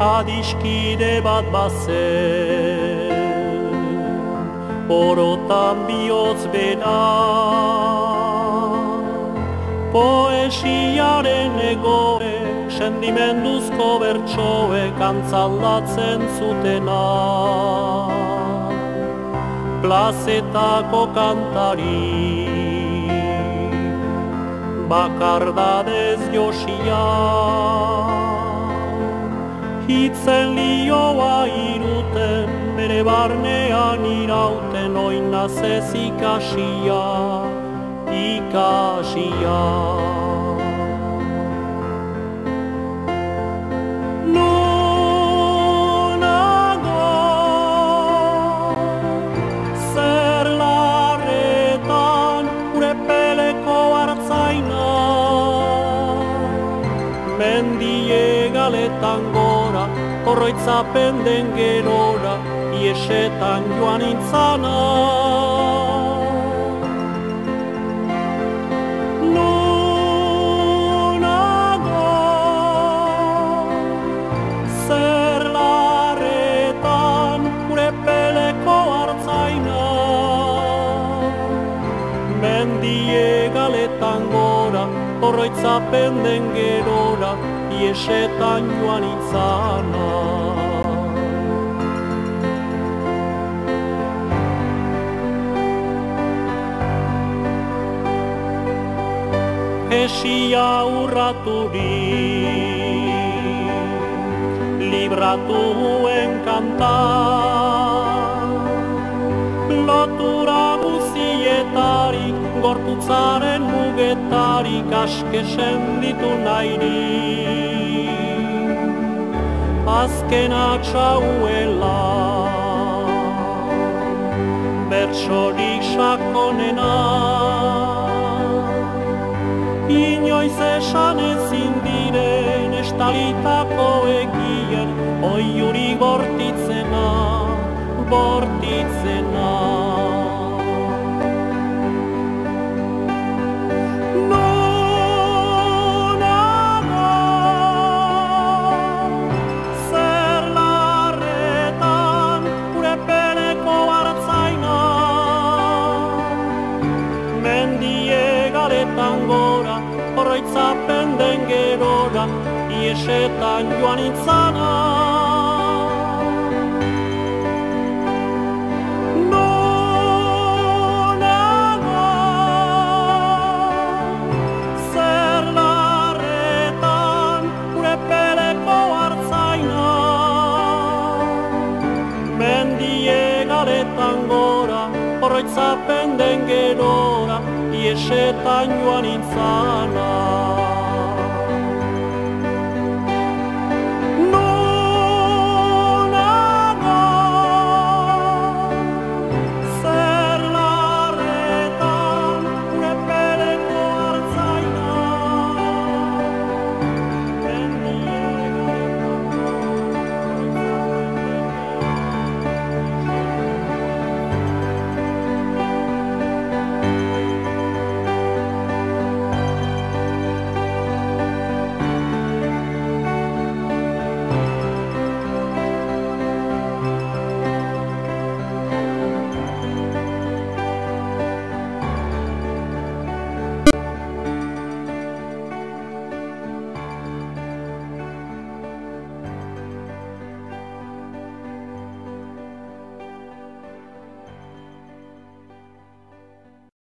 adiskide bat bazen, orotan bihotz bena. Poesiaren egoe, sendimenduzko bertsoek antzaldatzen zutena. Plazetako kantari, bakardadez josia. Hitzen lioa iruten, bere barnean irauten oinaz ez ikasia, ikasia. Nunago, zer larretan, mendie galetan horroitzapen den gerora, iesetan joan intzana. Horroitzapen den gerora, iesetan joan itzana. Esia urraturik, libratuen kanta. Lotura guzietarik, gorputzaren mugetarik askesen ditu nahirik. Azken atxauela, bertsorik sakonena. Inoiz esan ezin diren estalitako egien Oiuri bortitzena, bortitzena garetan gora, horroitzapen den gerora, iesetan joan gora, horroitzapen den gerora, iesetan joan intzana.